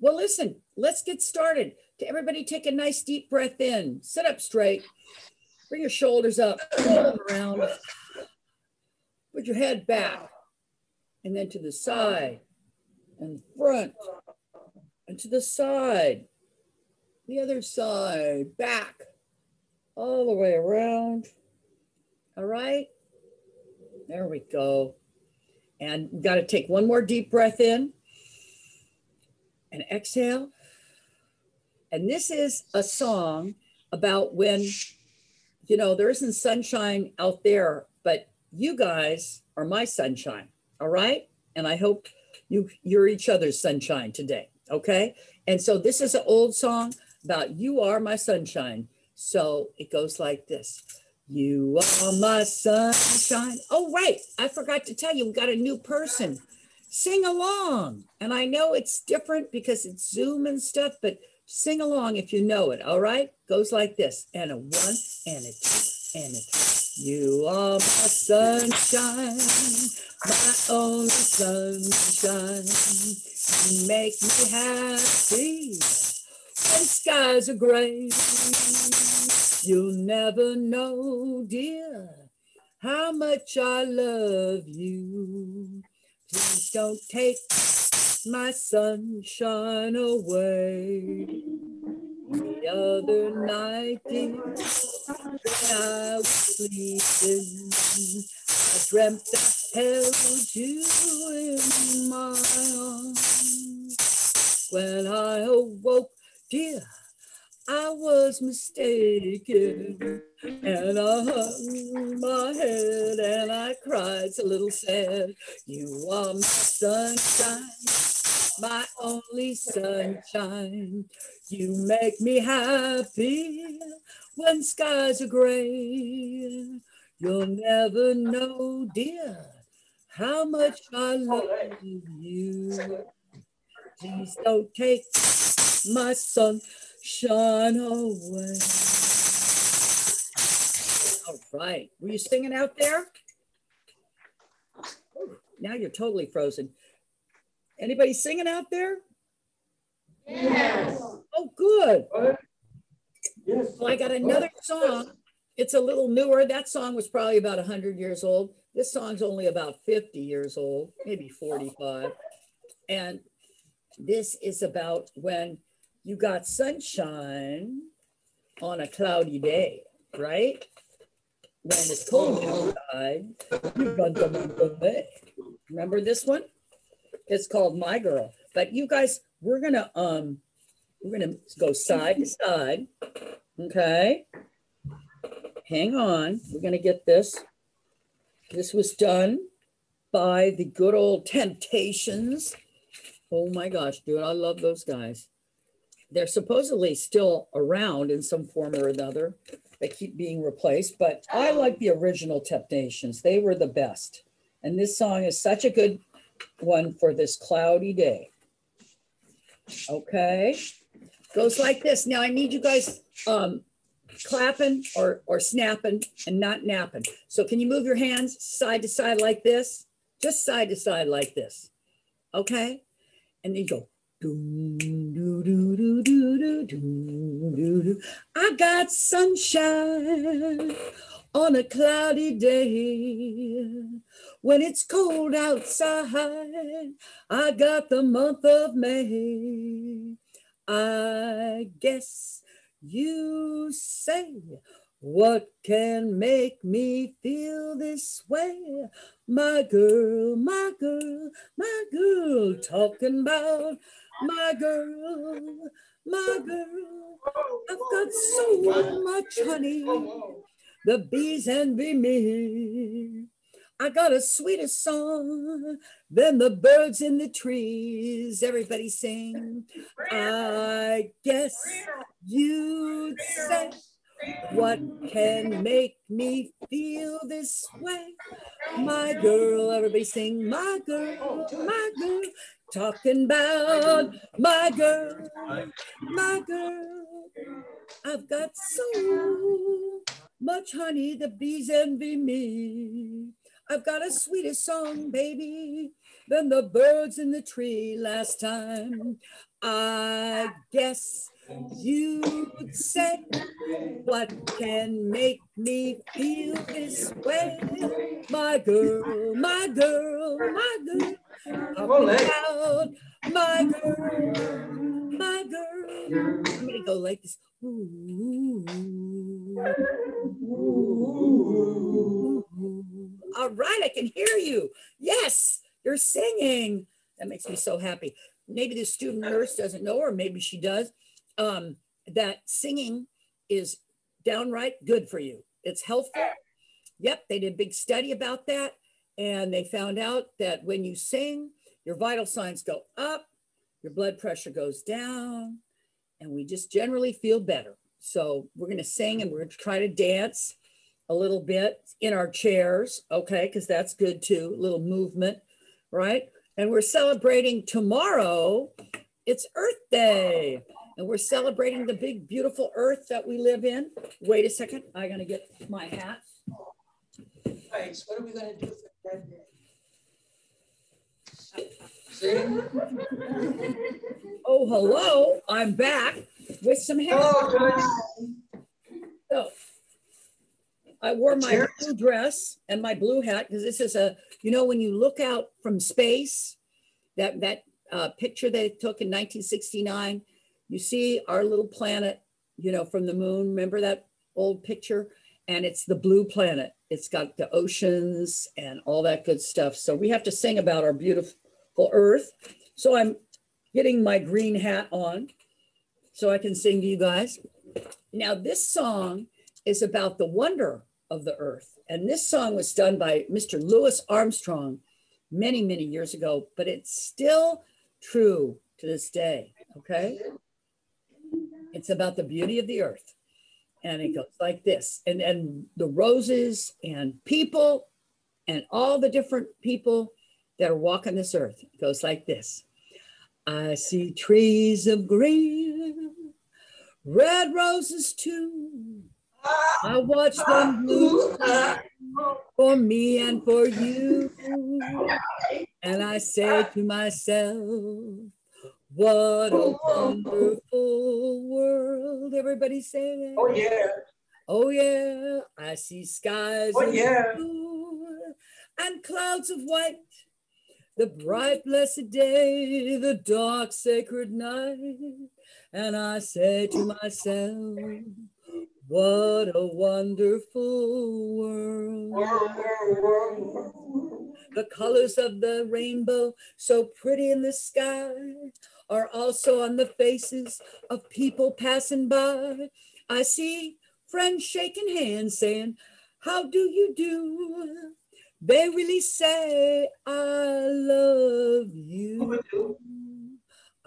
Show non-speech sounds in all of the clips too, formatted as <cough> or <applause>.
Well, listen, let's get started. To everybody, take a nice deep breath in. Sit up straight. Bring your shoulders up, roll them around. Put your head back, and then to the side, and front, and to the side, the other side, back, all the way around. All right. There we go. And got to take one more deep breath in and exhale. And this is a song about when, you know, there isn't sunshine out there, but you guys are my sunshine. All right. And I hope you you're each other's sunshine today. Okay. And so this is an old song about you are my sunshine. So it goes like this. You are my sunshine. Oh, right. I forgot to tell you, we got a new person. Sing along. And I know it's different because it's Zoom and stuff, but sing along if you know it. All right. Goes like this and a one and a two and a three. You are my sunshine, my only sunshine. You make me happy when skies are gray. You'll never know, dear, how much I love you. Please don't take my sunshine away. The other night, when I was sleeping, I dreamt I held you in my arms. When I awoke, dear, I was mistaken and I hung my head I cried a little sad. You are my sunshine, my only sunshine. You make me happy when skies are gray. You'll never know, dear, how much I love you. Please don't take my sun shine away. All right. Were you singing out there? Now you're totally frozen. Anybody singing out there? Yes. Oh, good. Yes. Well, I got another song. It's a little newer. That song was probably about 100 years old. This song's only about 50 years old, maybe 45. And this is about when you got sunshine on a cloudy day, right? When it's cold outside, you run the. Remember this one? It's called My Girl. But you guys, we're gonna um, we're gonna go side to side. Okay. Hang on. We're gonna get this. This was done by the good old Temptations. Oh my gosh, dude, I love those guys they're supposedly still around in some form or another. They keep being replaced, but I like the original Temptations. They were the best. And this song is such a good one for this cloudy day. Okay. Goes like this. Now I need you guys um, clapping or, or snapping and not napping. So can you move your hands side to side like this? Just side to side like this. Okay. And then you go. I got sunshine on a cloudy day. When it's cold outside, I got the month of May. I guess you say, what can make me feel this way? My girl, my girl, my girl, talking about my girl, my girl. I've got so much honey, the bees envy me. I got a sweeter song than the birds in the trees. Everybody sing. I guess you'd say what can make me feel this way? My girl, everybody sing, my girl, my girl, talking about my girl, my girl. I've got so much honey, the bees envy me. I've got a sweeter song, baby, than the birds in the tree last time. I guess you'd say, what can make me feel this way? My girl, my girl, my girl, and down, my girl, my girl. I'm gonna go like this. Ooh. All right, I can hear you. Yes, you're singing. That makes me so happy. Maybe the student nurse doesn't know, or maybe she does, um, that singing is downright good for you. It's helpful. Yep, they did a big study about that. And they found out that when you sing, your vital signs go up, your blood pressure goes down, and we just generally feel better. So we're going to sing and we're going to try to dance a little bit in our chairs, okay? Because that's good too, a little movement, right? And we're celebrating tomorrow. It's Earth Day, and we're celebrating the big, beautiful Earth that we live in. Wait a second, I'm gonna get my hat. Right, so what are we gonna do for that day? <laughs> Oh, hello, I'm back with some hair. Judge. So I wore my blue dress and my blue hat because this is a, you know, when you look out from space, that that uh, picture they took in 1969, you see our little planet, you know, from the moon. Remember that old picture? And it's the blue planet. It's got the oceans and all that good stuff. So we have to sing about our beautiful Earth. So I'm getting my green hat on so I can sing to you guys. Now, this song is about the wonder of the earth. And this song was done by Mr. Louis Armstrong many, many years ago, but it's still true to this day. Okay. It's about the beauty of the earth. And it goes like this. And and the roses and people and all the different people that are walking this earth. It goes like this. I see trees of green, red roses too. I watch them bloom for me and for you. And I say to myself, what a wonderful world. Everybody say that. Oh, yeah. Oh, yeah. I see skies Oh, of yeah. blue and clouds of white. The bright, blessed day, the dark, sacred night. And I say to myself, what a wonderful world. The colors of the rainbow, so pretty in the sky, are also on the faces of people passing by. I see friends shaking hands saying, How do you do? They really say, I love you.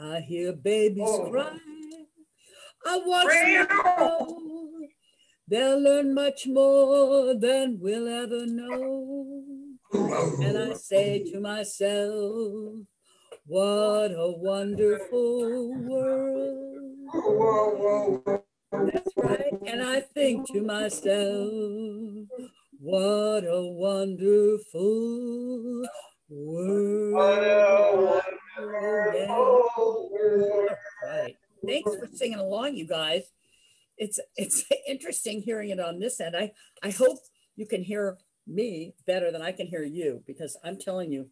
I hear babies Oh. cry. I watch them grow. They'll learn much more than we'll ever know. And I say to myself, what a wonderful world. That's right. And I think to myself, what a wonderful world. What a wonderful world. Right. Thanks for singing along, you guys. It's it's <laughs> interesting hearing it on this end. I I hope you can hear me better than I can hear you because I'm telling you,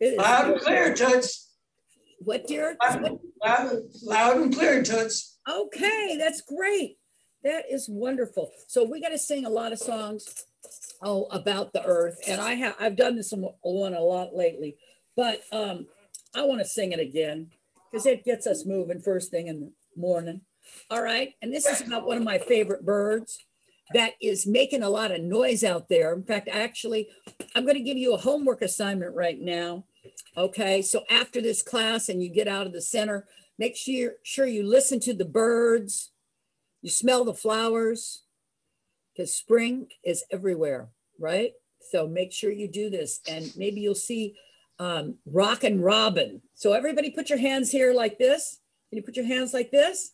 it is Loud and clear, Toots. what dear. Loud, loud- loud and clear, Toots. Okay, that's great. That is wonderful. So we got to sing a lot of songs oh about the earth and I have I've done this one a lot lately, but um I want to sing it again because it gets us moving first thing in the morning. All right, and this is about one of my favorite birds that is making a lot of noise out there. In fact, actually, I'm going to give you a homework assignment right now. Okay, so after this class and you get out of the center, make sure sure you listen to the birds, you smell the flowers, because spring is everywhere, right? So make sure you do this, and maybe you'll see um, and Robin. So everybody, put your hands here like this. Can you put your hands like this?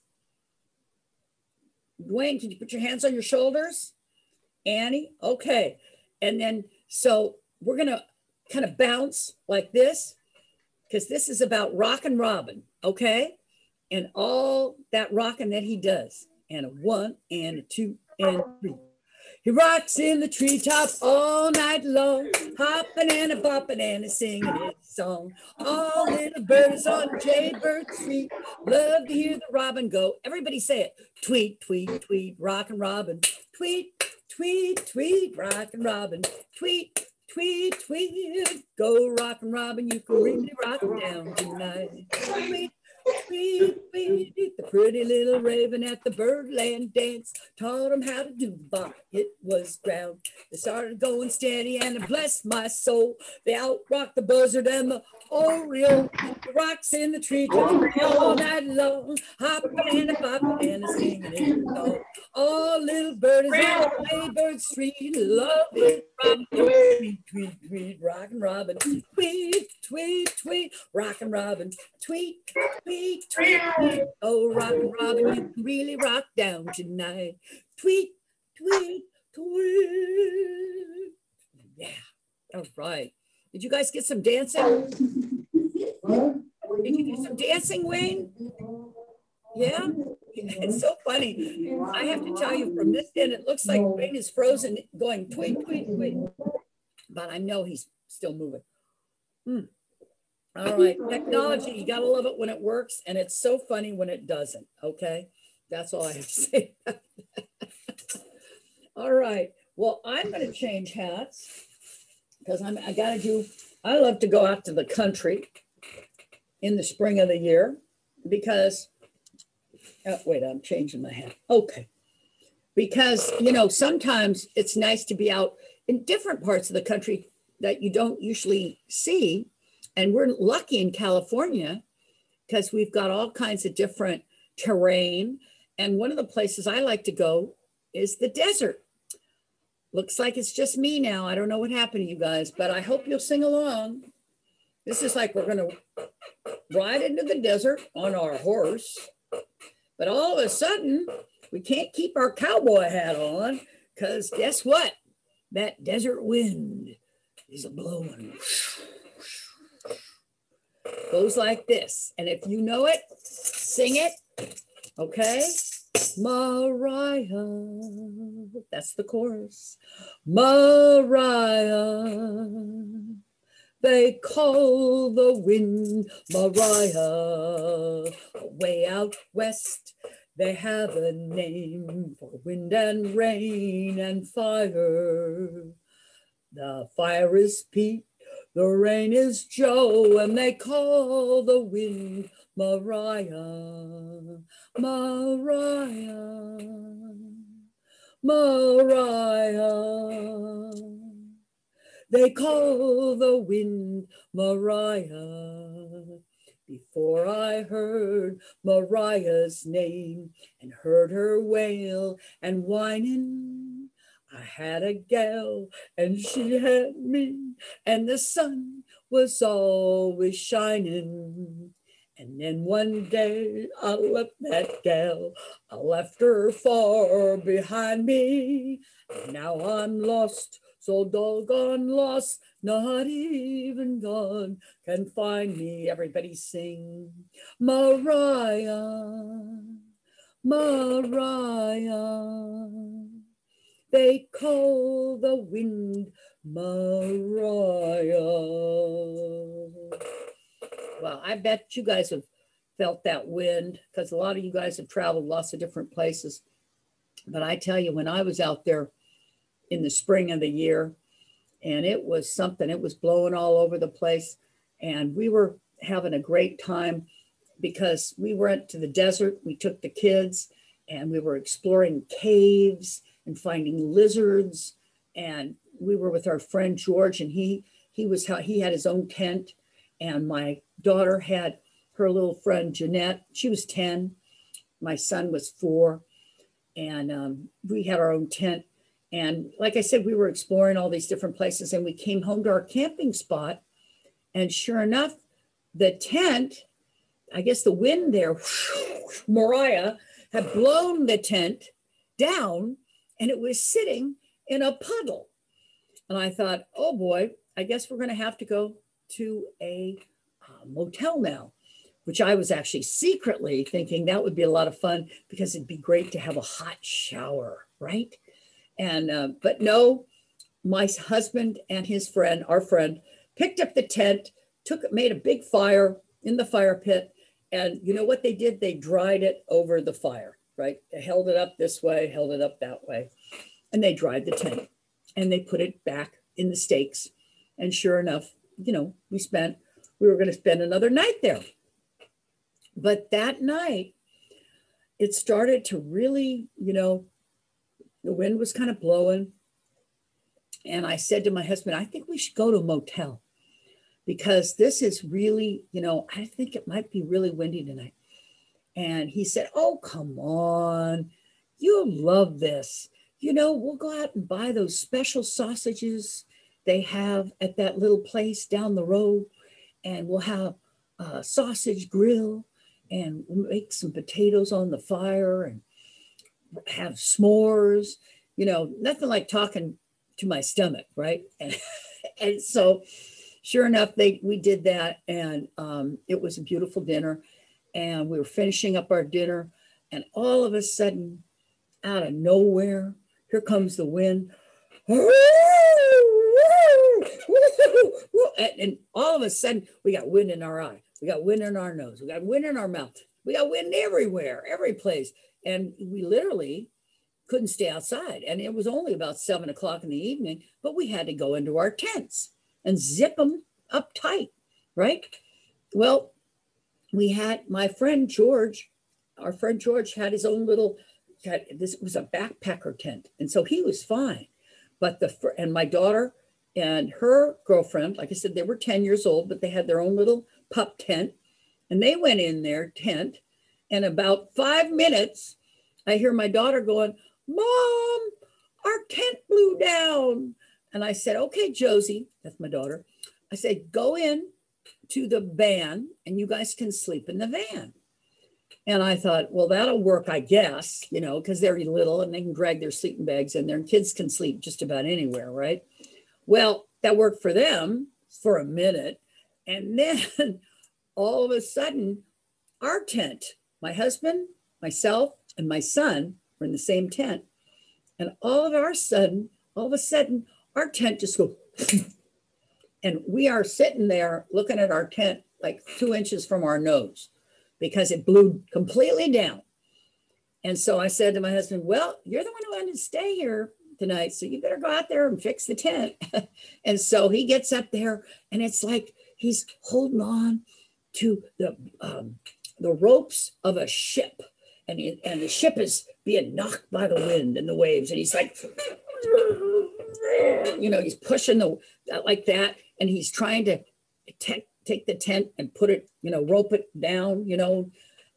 Dwayne, can you put your hands on your shoulders? Annie, okay. And then so we're gonna kind of bounce like this, because this is about rock and Robin, okay? and all that rocking that he does. And a one and a two and three. He rocks in the treetop all night long, hopping and a bopping and a singing his song. All little birds on Jaybird Street love to hear the robin go. Everybody say it. Tweet, tweet, tweet, rockin' robin. Tweet, tweet, tweet, rockin' robin. Tweet, tweet, tweet. Go rockin' robin, you can really rock down tonight. Tweet, Tweet, tweet, the pretty little raven at the birdland dance taught him how to do the bop. It was ground. They started going steady and it blessed my soul. They out rocked the buzzard and the oriole. The rocks in the tree all night long. Hopping and a bopping and a singing in the song. All little birdies on Jaybird Street love it. Robin, tweet, tweet, tweet, rockin' robin. Tweet, tweet, tweet, rockin' robin. Tweet, tweet, tweet, tweet. Oh, rockin' robin, you can really rock down tonight. Tweet, tweet, tweet. Yeah. All right. Did you guys get some dancing? Did you do some dancing, Wayne? Yeah. It's so funny. I have to tell you, from this end, it looks like Wayne is frozen, going tweet, tweet, tweet. But I know he's still moving. Hmm. All right, technology, you gotta love it when it works, and it's so funny when it doesn't, okay? That's all I have to <laughs> say. all right, well, I'm gonna change hats because I'm, I gotta do, I love to go out to the country in the spring of the year because, oh, wait, I'm changing my hat. Okay. Because, you know, sometimes it's nice to be out in different parts of the country that you don't usually see. And we're lucky in California because we've got all kinds of different terrain. And one of the places I like to go is the desert. Looks like it's just me now. I don't know what happened to you guys, but I hope you'll sing along. This is like we're going to ride into the desert on our horse. But all of a sudden, we can't keep our cowboy hat on because guess what? That desert wind is a blowing. Goes like this. And if you know it, sing it. Okay. Mariah. That's the chorus. Mariah. They call the wind Mariah. Way out west, they have a name for wind and rain and fire. The fire is Pete, the rain is Joe, and they call the wind Mariah, Mariah, Mariah. They call the wind Mariah. Before I heard Mariah's name and heard her wail and whining, I had a gal and she had me, and the sun was always shining. And then one day I left that gal, I left her far behind me. And now I'm lost, so doggone lost, not even God can find me. Everybody sing Mariah, Mariah. They call the wind Mariah. Well, I bet you guys have felt that wind because a lot of you guys have traveled lots of different places. But I tell you, when I was out there in the spring of the year, and it was something, it was blowing all over the place. And we were having a great time because we went to the desert, we took the kids, and we were exploring caves and finding lizards. And we were with our friend George, and he he was he had his own tent, and my daughter had her little friend Jeanette. She was ten. My son was four, and um, we had our own tent. And like I said, we were exploring all these different places, and we came home to our camping spot, and sure enough, the tent. I guess the wind there, <laughs> Mariah, had blown the tent down and it was sitting in a puddle. And I thought, oh boy, I guess we're going to have to go to a uh, motel now. which I was actually secretly thinking that would be a lot of fun because it'd be great to have a hot shower, right? And uh, but no, my husband and his friend, our friend, picked up the tent, took it, made a big fire in the fire pit, and you know what they did? They dried it over the fire, right? They held it up this way, held it up that way, and they dried the tent, and they put it back in the stakes. And sure enough, you know, we spent we were going to spend another night there. But that night, it started to really, you know, the wind was kind of blowing. And I said to my husband, I think we should go to a motel because this is really, you know, I think it might be really windy tonight. And he said, Oh, come on. You'll love this. You know, we'll go out and buy those special sausages they have at that little place down the road, and we'll have a sausage grill and we'll make some potatoes on the fire and have s'mores. You know, nothing like talking to my stomach, right? And, <laughs> and so, sure enough, they we did that, and um, it was a beautiful dinner. And we were finishing up our dinner, and all of a sudden, out of nowhere, here comes the wind. <laughs> And all of a sudden, we got wind in our eye. We got wind in our nose. We got wind in our mouth. We got wind everywhere, every place. And we literally couldn't stay outside. And it was only about seven o'clock in the evening, but we had to go into our tents and zip them up tight, right? Well, we had my friend George, our friend George had his own little, had, this was a backpacker tent. And so he was fine. But the, and my daughter and her girlfriend, like I said, they were 10 years old, but they had their own little pup tent. And they went in their tent. And about five minutes, I hear my daughter going, Mom, our tent blew down. And I said, Okay, Josie, that's my daughter. I said, Go in to the van and you guys can sleep in the van. And I thought, well, that'll work, I guess, you know, because they're little and they can drag their sleeping bags in there and kids can sleep just about anywhere, right? Well, that worked for them for a minute. And <laughs> then all of a sudden, our tent, my husband, myself, and my son were in the same tent. And all of our sudden, all of a sudden, our tent just goes, <laughs> and we are sitting there looking at our tent like two inches from our nose because it blew completely down. And so I said to my husband, Well, you're the one who wanted to stay here tonight. So you better go out there and fix the tent. <laughs> and so he gets up there and it's like he's holding on to the um, the ropes of a ship. And, he, and the ship is being knocked by the wind and the waves. And he's like, you know, he's pushing the like that. And he's trying to take, take the tent and put it, you know, rope it down, you know.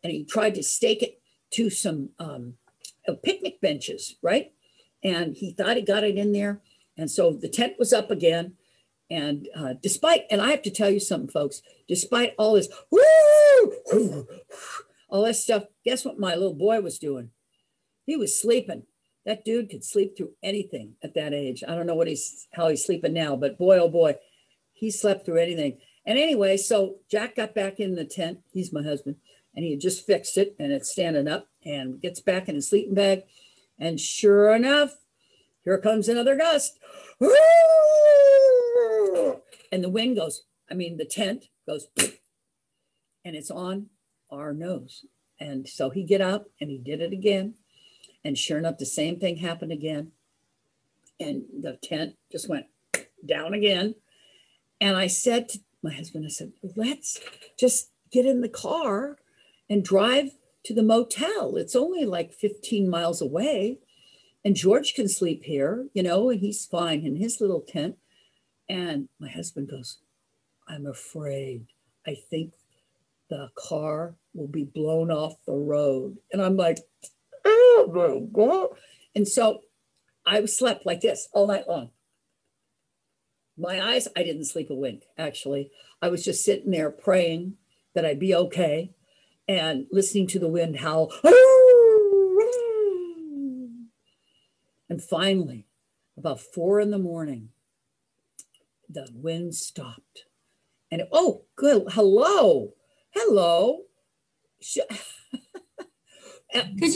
And he tried to stake it to some um, picnic benches, right? and he thought he got it in there. And so the tent was up again. And uh, despite, and I have to tell you something, folks, despite all this, woo, all that stuff, guess what my little boy was doing? He was sleeping. That dude could sleep through anything at that age. I don't know what he's how he's sleeping now, but boy, oh boy, he slept through anything. And anyway, so Jack got back in the tent. He's my husband, and he had just fixed it, and it's standing up, and gets back in his sleeping bag and sure enough, here comes another gust. And the wind goes, I mean, the tent goes, and it's on our nose. And so he get up and he did it again. And sure enough, the same thing happened again. And the tent just went down again. And I said to my husband, I said, let's just get in the car and drive to the motel. It's only like 15 miles away. And George can sleep here, you know, and he's fine in his little tent. And my husband goes, I'm afraid. I think the car will be blown off the road. And I'm like, oh my God. And so I slept like this all night long. My eyes, I didn't sleep a wink, actually. I was just sitting there praying that I'd be okay and listening to the wind howl. And finally, about four in the morning, the wind stopped. And it, oh, good. Hello. Hello. Sh- <laughs> Could